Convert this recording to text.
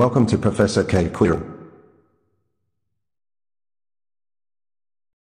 Welcome to Professor K. Queer.